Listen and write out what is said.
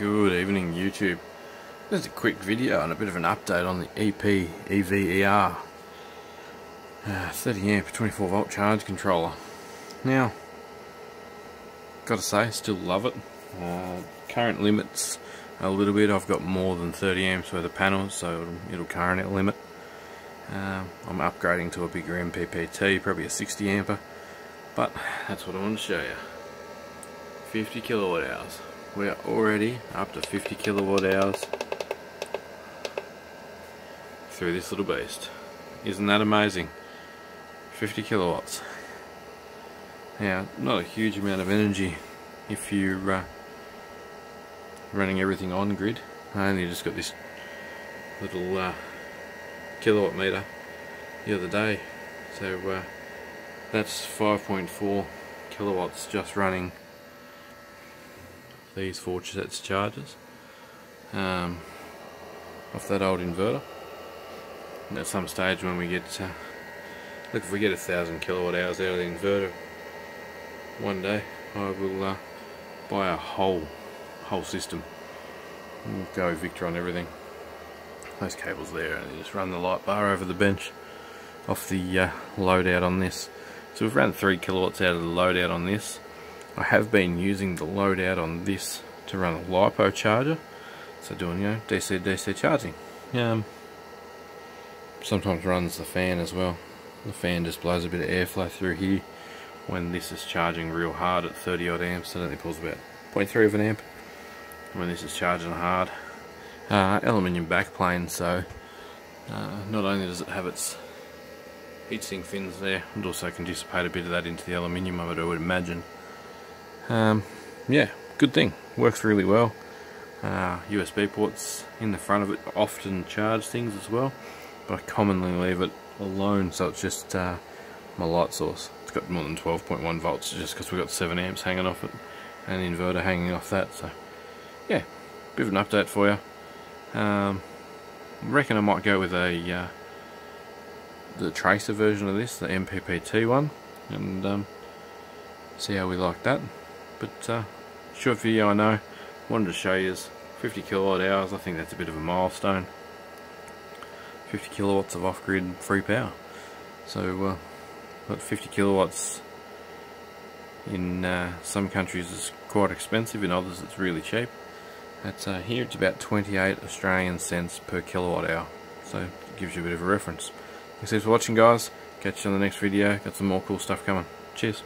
Good evening YouTube. Just a quick video and a bit of an update on the EP EVER uh, 30 amp 24 volt charge controller. Now, gotta say, still love it. Uh, current limits a little bit. I've got more than 30 amps worth of panels, so it'll, it'll current limit. Um, I'm upgrading to a bigger MPPT, probably a 60 amper, but that's what I want to show you. 50 kilowatt hours. We are already up to 50 kilowatt hours through this little beast. Isn't that amazing? 50 kilowatts. Now, not a huge amount of energy if you're uh, running everything on grid. I only just got this little uh, kilowatt meter the other day. So uh, that's 5.4 kilowatts just running these four sets chargers um, off that old inverter. And at some stage when we get, look if we get a thousand kilowatt hours out of the inverter one day, I will uh, buy a whole whole system. And go Victron on everything. Those cables there, and just run the light bar over the bench off the uh, loadout on this. So we've run 3 kilowatts out of the loadout on this. I have been using the loadout on this to run a LiPo charger. So doing, you know, DC DC charging. Um, sometimes runs the fan as well. The fan just blows a bit of airflow through here when this is charging real hard at 30 odd amps. I think it pulls about 0.3 of an amp when this is charging hard. Uh, aluminium backplane, so uh, not only does it have its heatsink fins there, it also can dissipate a bit of that into the aluminium of it, I would imagine. Um, yeah, good thing. Works really well. Uh, USB ports in the front of it often charge things as well, but I commonly leave it alone, so it's just uh, my light source. It's got more than 12.1 volts just because we've got 7 amps hanging off it and an inverter hanging off that. So, yeah, bit of an update for you. Um, reckon I might go with a uh, the tracer version of this, the MPPT one, and um, see how we like that. But uh, short video I know, wanted to show you is 50 kilowatt hours, I think that's a bit of a milestone. 50 kilowatts of off-grid free power. So, uh, but 50 kilowatts in uh, some countries is quite expensive, in others it's really cheap. That's, uh, here it's about 28 Australian cents per kilowatt hour, so it gives you a bit of a reference. Thanks for watching guys, catch you on the next video, got some more cool stuff coming. Cheers.